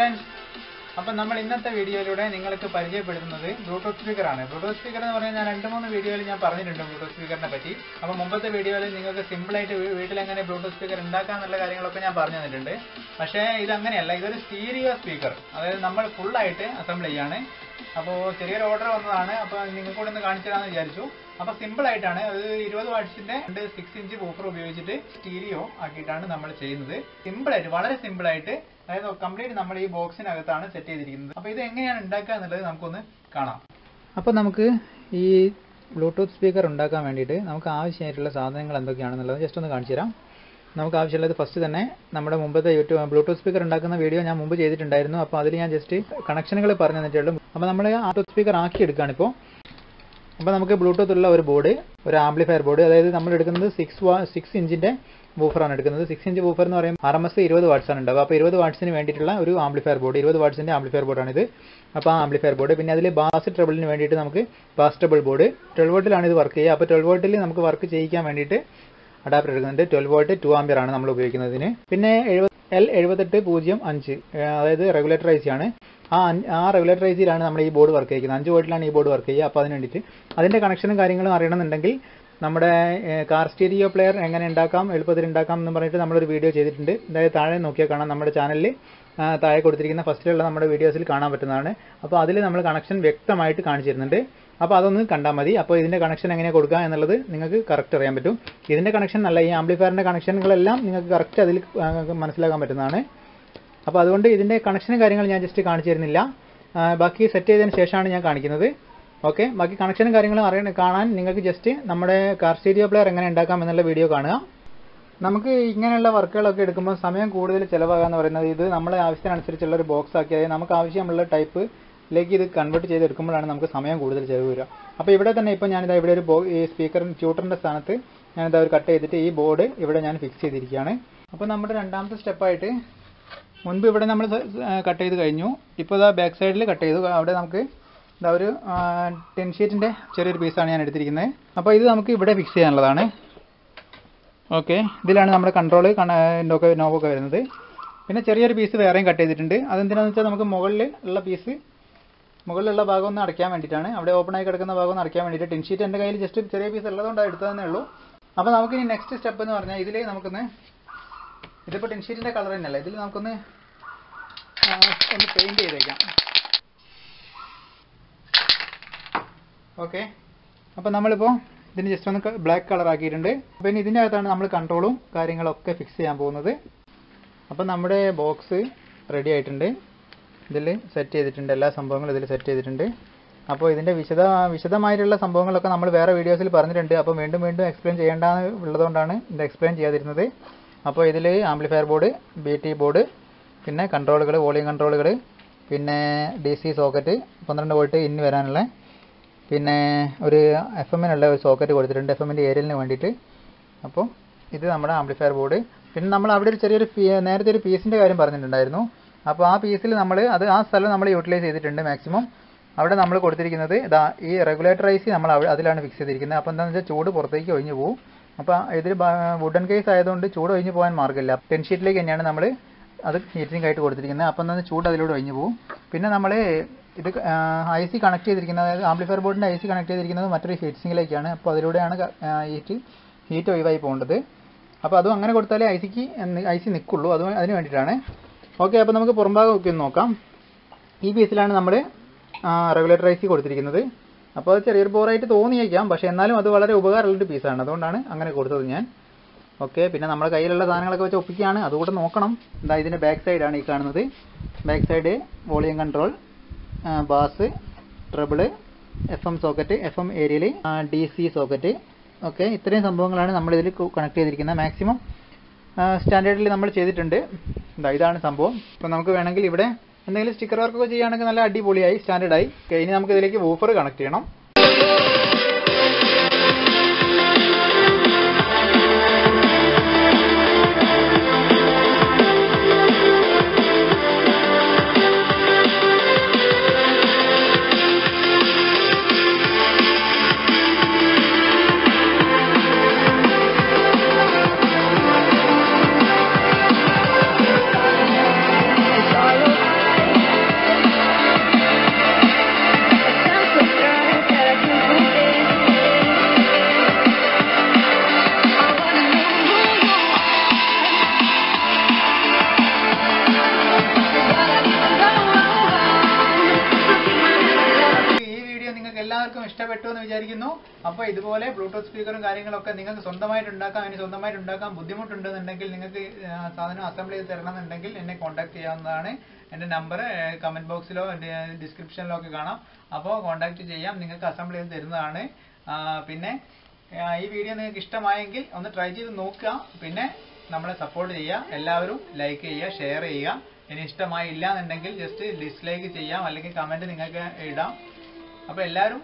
Friends അപ്പം നമ്മൾ ഇന്നത്തെ വീഡിയോയിലൂടെ നിങ്ങൾക്ക് പരിചയപ്പെടുത്തുന്നത് ബ്ലൂടൂത്ത് സ്പീക്കറാണ് ബ്ലൂടൂത്ത് സ്പീക്കർ എന്ന് പറഞ്ഞാൽ ഞാൻ രണ്ട് മൂന്ന് വീഡിയോയിൽ ഞാൻ പറഞ്ഞിട്ടുണ്ട് ബ്ലൂടൂത്ത് സ്പീക്കറിനെ പറ്റി. അപ്പം മുമ്പത്തെ വീഡിയോയിൽ നിങ്ങൾക്ക് സിമ്പിളായിട്ട് വീട്ടിൽ എങ്ങനെ ബ്ലൂടൂത്ത് സ്പീക്കർ ഉണ്ടാക്കാം എന്നുള്ള കാര്യങ്ങളൊക്കെ ഞാൻ പറഞ്ഞു തന്നിട്ടുണ്ട്. പക്ഷേ ഇത് അങ്ങനെയല്ല ഇതൊരു സ്റ്റീരിയോ സ്പീക്കർ അതായത് നമ്മൾ ഫുള്ളായിട്ട് അസംബിൾ ചെയ്യാണ്. അപ്പോൾ ചെറിയൊരു ഓർഡർ വന്നതാണ്. അപ്പോൾ നിങ്ങൾക്ക് കൂടെ ഒന്ന് കാണിച്ചു തരാമെന്ന് വിചാരിച്ചു. അപ്പോൾ സിമ്പിൾ ആയിട്ടാണ്. അത് ഇരുപത് വാട്ട്സിന്റെ രണ്ട് സിക്സ് ഇഞ്ച് ബൂഫർ ഉപയോഗിച്ചിട്ട് സ്റ്റീരിയോ ആക്കിയിട്ടാണ് നമ്മൾ ചെയ്യുന്നത്. സിമ്പിൾ ആയിട്ട് വളരെ സിമ്പിൾ ആയിട്ട്. അതായത് കംപ്ലീറ്റ് നമ്മൾ ഈ ബോക്സിനകത്താണ് സെറ്റ് ചെയ്തിരിക്കുന്നത്. അപ്പോൾ ഇത് എങ്ങനെയാണ് ഉണ്ടാക്കുക എന്നുള്ളത് നമുക്കൊന്ന് കാണാം. അപ്പോൾ നമുക്ക് ഈ ബ്ലൂടൂത്ത് സ്പീക്കർ ഉണ്ടാക്കാൻ വേണ്ടിയിട്ട് നമുക്ക് ആവശ്യമായിട്ടുള്ള സാധനങ്ങൾ എന്തൊക്കെയാണെന്നുള്ളത് ജസ്റ്റ് ഒന്ന് കാണിച്ചു തരാം. നമുക്ക് ആവശ്യമുള്ളത് ഫസ്റ്റ് തന്നെ നമ്മുടെ മുമ്പത്തെ യൂട്യൂബ് ബ്ലൂടൂത്ത് സ്പീക്കർ ഉണ്ടാക്കുന്ന വീഡിയോ ഞാൻ മുമ്പ് ചെയ്തിട്ടുണ്ടായിരുന്നു. അപ്പോൾ അതിൽ ഞാൻ ജസ്റ്റ് കണക്ഷനുകൾ പറഞ്ഞു തന്നിട്ടുള്ളൂ. അപ്പോൾ നമ്മൾ ആട്ടോ സ്പീക്കർ ആക്കി എടുക്കുകയാണ് ഇപ്പോൾ അപ്പോൾ നമുക്ക് ബ്ലൂടൂത്ത് ഉള്ള ഒരു ബോർഡ് ഒരു ആംപ്ലിഫയർ ബോർഡ് അതായത് നമ്മൾ എടുക്കുന്നത് സിക്സ് സിക്സ് ഇഞ്ചിന്റെ ബൂഫറാണ് എടുക്കുന്നത്. സിക്സ് ഇഞ്ച് ബൂഫർ എന്ന് പറയുമ്പോൾ ആർ എം എസ് ഇരുപത് വാട്സാണ് ഉണ്ടാവുക. അപ്പോൾ ഇരുപത് വാട്സിന് വേണ്ടിയിട്ടുള്ള ഒരു ആംപ്ലിഫയർ ബോർഡ് ഇരുപത് വാട്സിന്റെ ആംപ്ലിഫയർ ബോർഡാണിത് അപ്പോൾ ആ ആംപ്ലിഫയർ ബോർഡ് പിന്നെ അതിൽ ബാസ് ട്രബിളിന് വേണ്ടിയിട്ട് നമുക്ക് ബാസ് ട്രബിൾ ബോർഡ് ട്വൽവ് വോട്ടിലാണ് ഇത് വർക്ക് ചെയ്യുക. അപ്പോൾ ട്വൽവ് വോട്ടിൽ നമുക്ക് വർക്ക് ചെയ്യിക്കാൻ വേണ്ടിയിട്ട് അഡാപ്റ്റർ എടുക്കുന്നുണ്ട്. ട്വൽവ് വോൾട്ട് ടു ആംബിയർ ആണ് നമ്മൾ ഉപയോഗിക്കുന്നതിന്. പിന്നെ എഴുപത് എൽ എഴുപത്തെട്ട് പൂജ്യം അഞ്ച് അതായത് റെഗുലേറ്റർ ഐ സി ആണ്. ആ ആ റെഗുലേറ്റർ സിയിലാണ് നമ്മൾ ഈ ബോർഡ് വർക്ക് ചെയ്യുന്നത്. അഞ്ച് വോൾട്ടിലാണ് ഈ ബോർഡ് വർക്ക് ചെയ്യുക. അപ്പോൾ അതിന് വേണ്ടിയിട്ട് അതിന്റെ കണക്ഷനും കാര്യങ്ങളും അറിയണമെന്നുണ്ടെങ്കിൽ നമ്മുടെ കാർ സ്റ്റീരിയോ പ്ലെയർ എങ്ങനെ ഉണ്ടാക്കാം എളുപ്പത്തിൽ ഉണ്ടാക്കാം എന്ന് പറഞ്ഞിട്ട് നമ്മളൊരു വീഡിയോ ചെയ്തിട്ടുണ്ട്. അതായത് താഴെ നോക്കിയാൽ കാണാം. നമ്മുടെ ചാനലിൽ താഴെ കൊടുത്തിരിക്കുന്ന ഫസ്റ്റിലുള്ള നമ്മുടെ വീഡിയോസിൽ കാണാൻ പറ്റുന്നതാണ്. അപ്പോൾ അതിൽ നമ്മൾ കണക്ഷൻ വ്യക്തമായിട്ട് കാണിച്ചു തരുന്നുണ്ട് അപ്പോൾ അതൊന്ന് കണ്ടാൽ മതി. അപ്പോൾ ഇതിന്റെ കണക്ഷൻ എങ്ങനെ കൊടുക്കുക എന്നുള്ളത് നിങ്ങൾക്ക് കറക്റ്റ് അറിയാൻ പറ്റും. ഇതിന്റെ കണക്ഷൻ അല്ല ഈ ആംപ്ലിഫയറിന്റെ കണക്ഷനുകളെല്ലാം നിങ്ങൾക്ക് കറക്റ്റ് അതിൽ മനസ്സിലാക്കാൻ പറ്റുന്നതാണ്. അപ്പോൾ അതുകൊണ്ട് ഇതിന്റെ കണക്ഷനും കാര്യങ്ങൾ ഞാൻ ജസ്റ്റ് കാണിച്ചു തരുന്നില്ല ബാക്കി സെറ്റ് ചെയ്തതിന് ശേഷമാണ് ഞാൻ കാണിക്കുന്നത്. ഓക്കെ ബാക്കി കണക്ഷനും കാര്യങ്ങളും അറിയാൻ കാണാൻ നിങ്ങൾക്ക് ജസ്റ്റ് നമ്മുടെ കാർ സ്റ്റീരിയോ പ്ലെയർ എങ്ങനെ ഉണ്ടാക്കാം എന്നുള്ള വീഡിയോ കാണുക. നമുക്ക് ഇങ്ങനെയുള്ള വർക്കുകളൊക്കെ എടുക്കുമ്പോൾ സമയം കൂടുതൽ ചിലവാകുക എന്ന് പറയുന്നത് ഇത് നമ്മളെ ആവശ്യത്തിനനുസരിച്ചുള്ള ഒരു ബോക്സ് ആക്കി അതായത് നമുക്ക് ആവശ്യമുള്ള ടൈപ്പ് ലേക്ക് ഇത് കൺവേർട്ട് ചെയ്തെടുക്കുമ്പോഴാണ് നമുക്ക് സമയം കൂടുതൽ ചിലവ് വരിക. അപ്പോൾ ഇവിടെ തന്നെ ഇപ്പോൾ ഞാനിതാ ഇവിടെ ഒരു ഈ സ്പീക്കറിന്റെ ട്യൂട്ടറിന്റെ സ്ഥാനത്ത് ഞാനിതാ ഒരു കട്ട് ചെയ്തിട്ട് ഈ ബോർഡ് ഇവിടെ ഞാൻ ഫിക്സ് ചെയ്തിരിക്കുകയാണ്. അപ്പോൾ നമ്മുടെ രണ്ടാമത്തെ സ്റ്റെപ്പായിട്ട് മുൻപ് ഇവിടെ നമ്മൾ കട്ട് ചെയ്ത് കഴിഞ്ഞു. ഇപ്പോൾ ഇതാ ബാക്ക് സൈഡിൽ കട്ട് ചെയ്തു. അവിടെ നമുക്ക് ഇതാ ഒരു ടെൻ ഷീറ്റിന്റെ ചെറിയൊരു പീസാണ് ഞാൻ എടുത്തിരിക്കുന്നത്. അപ്പോൾ ഇത് നമുക്ക് ഇവിടെ ഫിക്സ് ചെയ്യാനുള്ളതാണ്. ഓക്കെ ഇതിലാണ് നമ്മുടെ കൺട്രോൾ ഒക്കെ നോക്കൊക്കെ വരുന്നത്. പിന്നെ ചെറിയൊരു പീസ് വേറെയും കട്ട് ചെയ്തിട്ടുണ്ട്. അതെന്തിനാണെന്ന് വെച്ചാൽ നമുക്ക് മുകളിൽ ഉള്ള പീസ് മുകളിലുള്ള ഭാഗം ഒന്ന് അടയ്ക്കാൻ വേണ്ടിയിട്ടാണ്. അവിടെ ഓപ്പൺ ആയി കിടക്കുന്ന ഭാഗം ഒന്ന് അടയ്ക്കാൻ വേണ്ടിയിട്ട് ടെൻ ഷീറ്റ് എന്റെ കയ്യിൽ ജസ്റ്റ് ചെറിയ പീസ് ഉള്ളതുകൊണ്ട് എടുത്തതന്നെ ഉള്ളൂ. അപ്പോൾ നമുക്ക് ഇനി നെക്സ്റ്റ് സ്റ്റെപ്പ് എന്ന് പറഞ്ഞാൽ ഇതിൽ നമുക്കൊന്ന് ഇതിപ്പോൾ ടിൻഷീറ്റിന്റെ കളർ തന്നെയല്ല? ഇതിൽ നമുക്കൊന്ന് ഒന്ന് പെയിന്റ് ചെയ്തേക്കാം. ഓക്കെ അപ്പോൾ നമ്മളിപ്പോൾ ഇതിന് ജസ്റ്റ് ഒന്ന് ബ്ലാക്ക് കളർ ആക്കിയിട്ടുണ്ട്. അപ്പോൾ ഇനി ഇതിന്റെ അകത്താണ് നമ്മൾ കൺട്രോളും കാര്യങ്ങളൊക്കെ ഫിക്സ് ചെയ്യാൻ പോകുന്നത്. അപ്പോൾ നമ്മുടെ ബോക്സ് റെഡി ആയിട്ടുണ്ട്. ഇതിൽ സെറ്റ് ചെയ്തിട്ടുണ്ട്. എല്ലാ സംഭവങ്ങളും ഇതിൽ സെറ്റ് ചെയ്തിട്ടുണ്ട്. അപ്പോൾ ഇതിന്റെ വിശദ വിശദമായിട്ടുള്ള സംഭവങ്ങളൊക്കെ നമ്മൾ വേറെ വീഡിയോസിൽ പറഞ്ഞിട്ടുണ്ട്. അപ്പോൾ വീണ്ടും വീണ്ടും എക്സ്പ്ലെയിൻ ചെയ്യേണ്ടത് ഉള്ളതുകൊണ്ടാണ് ഇത് എക്സ്പ്ലെയിൻ ചെയ്യാതിരുന്നത്. അപ്പോൾ ഇതിൽ amplifier board B T board പിന്നെ കൺട്രോളുകൾ വോളിയം കൺട്രോളുകൾ പിന്നെ ഡി സി സോക്കറ്റ് പന്ത്രണ്ട് വോൾട്ട് ഇന്ന് വരാനുള്ള പിന്നെ ഒരു എഫ് എമ്മിനുള്ള ഒരു സോക്കറ്റ് കൊടുത്തിട്ടുണ്ട് എഫ് എമ്മിന്റെ ഏരിയലിന് വേണ്ടിയിട്ട്. അപ്പോൾ ഇത് നമ്മുടെ ആംപ്ലിഫയർ ബോർഡ്. പിന്നെ നമ്മൾ അവിടെ ഒരു ചെറിയൊരു നേരത്തെ ഒരു പീസിന്റെ കാര്യം പറഞ്ഞിട്ടുണ്ടായിരുന്നു. അപ്പോൾ ആ പീസിൽ നമ്മൾ അത് ആ സ്ഥലം നമ്മൾ യൂട്ടിലൈസ് ചെയ്തിട്ടുണ്ട് മാക്സിമം അവിടെ നമ്മൾ കൊടുത്തിരിക്കുന്നത് ഇതാ ഈ റെഗുലേറ്റർ ഐ സി നമ്മൾ അതിലാണ് ഫിക്സ് ചെയ്തിരിക്കുന്നത്. അപ്പോൾ എന്താണെന്ന് വെച്ചാൽ ചൂട് പുറത്തേക്ക് ഒഴിഞ്ഞു പോകും അപ്പോൾ ഇതിൽ വുഡൻ കേസ് ആയതുകൊണ്ട് ചൂട് ഒഴിഞ്ഞു പോകാൻ മാർഗമില്ല. ടെൻ ഷീറ്റിലേക്ക് തന്നെയാണ് നമ്മൾ അത് ഹീറ്റിംഗ് ആയിട്ട് കൊടുത്തിരിക്കുന്നത്. അപ്പം തന്നെ ചൂട് അതിലൂടെ ഒഴിഞ്ഞു പോകും പിന്നെ നമ്മൾ ഇത് ഐ സി കണക്ട് ചെയ്തിരിക്കുന്നത് അതായത് ആംപ്ലിഫയർ ബോർഡിന്റെ ഐ സി കണക്ട് ചെയ്തിരിക്കുന്നത് മറ്റൊരു ഹീറ്റ് ഹീറ്റിംഗിലേക്കാണ് അപ്പോൾ അതിലൂടെയാണ് ഹീറ്റ് ഹീറ്റ് ഒഴിവായി പോകേണ്ടത്. അപ്പോൾ അതും അങ്ങനെ കൊടുത്താലേ ഐ സിക്ക് ഐ സി നിൽക്കുള്ളൂ അത് അതിന് വേണ്ടിയിട്ടാണ്. ഓക്കെ അപ്പോൾ നമുക്ക് പുറംഭാഗം ഒക്കെ നോക്കാം. ഈ പീസിലാണ് നമ്മൾ റെഗുലേറ്റർ ഐ സി കൊടുത്തിരിക്കുന്നത്. അപ്പോൾ അത് ചെറിയൊരു ബോറായിട്ട് തോന്നിയേക്കാം. പക്ഷേ എന്നാലും അത് വളരെ ഉപകാരമുള്ളൊരു പീസാണ് അതുകൊണ്ടാണ് അങ്ങനെ കൊടുത്തത് ഞാൻ. ഓക്കെ പിന്നെ നമ്മുടെ കയ്യിലുള്ള സാധനങ്ങളൊക്കെ വെച്ച് ഒപ്പിക്കുകയാണ്. അതുകൂടെ നോക്കണം. എന്താ ഇതിന്റെ ബാക്ക് സൈഡാണ് ഈ കാണുന്നത്. Back side volume control bass treble F M socket F M ഏരിയയിൽ ഡി സി സോക്കറ്റ് ഓക്കെ ഇത്രയും സംഭവങ്ങളാണ് നമ്മളിതിൽ കണക്ട് ചെയ്തിരിക്കുന്നത്. മാക്സിമം സ്റ്റാൻഡേർഡിൽ നമ്മൾ ചെയ്തിട്ടുണ്ട്. ഇതാണ് സംഭവം. ഇപ്പം നമുക്ക് വേണമെങ്കിൽ ഇവിടെ എന്തെങ്കിലും സ്റ്റിക്കർ വർക്കൊക്കെ ചെയ്യുകയാണെങ്കിൽ നല്ല അടിപൊളിയായി സ്റ്റാൻഡേർഡായി ഇനി നമുക്ക് ഇതിലേക്ക് വൂഫർ കണക്ട് ചെയ്യണം. എല്ലാവർക്കും ഇഷ്ടപ്പെട്ടു എന്ന് വിചാരിക്കുന്നു. അപ്പോൾ ഇതുപോലെ ബ്ലൂടൂത്ത് സ്പീക്കറും കാര്യങ്ങളൊക്കെ നിങ്ങൾക്ക് സ്വന്തമായിട്ട് ഉണ്ടാക്കാം അതിന് സ്വന്തമായിട്ട് ഉണ്ടാക്കാൻ ബുദ്ധിമുട്ടുണ്ടെന്നുണ്ടെങ്കിൽ നിങ്ങൾക്ക് സാധനം അസംബിൾ ചെയ്ത് തരണമെന്നുണ്ടെങ്കിൽ എന്നെ കോൺടാക്ട് ചെയ്യാവുന്നതാണ്. എന്റെ നമ്പർ കമന്റ് ബോക്സിലോ ഡിസ്ക്രിപ്ഷനിലോ ഒക്കെ കാണാം. അപ്പോൾ കോൺടാക്ട് ചെയ്യാം നിങ്ങൾക്ക് അസംബിൾ ചെയ്ത് തരുന്നതാണ്. പിന്നെ ഈ വീഡിയോ നിങ്ങൾക്ക് ഇഷ്ടമായെങ്കിൽ ഒന്ന് ട്രൈ ചെയ്ത് നോക്കുക. പിന്നെ നമ്മളെ സപ്പോർട്ട് ചെയ്യുക. എല്ലാവരും ലൈക്ക് ചെയ്യുക ഷെയർ ചെയ്യുക. ഇനി ഇഷ്ടമായില്ല എന്നുണ്ടെങ്കിൽ ജസ്റ്റ് ഡിസ്ലൈക്ക് ചെയ്യാം അല്ലെങ്കിൽ കമന്റ് നിങ്ങൾക്ക് ഇടാം. അപ്പോൾ എല്ലാവരും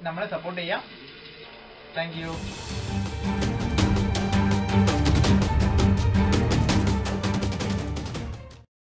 നമ്മളെ സപ്പോർട്ട് ചെയ്യാം. താങ്ക്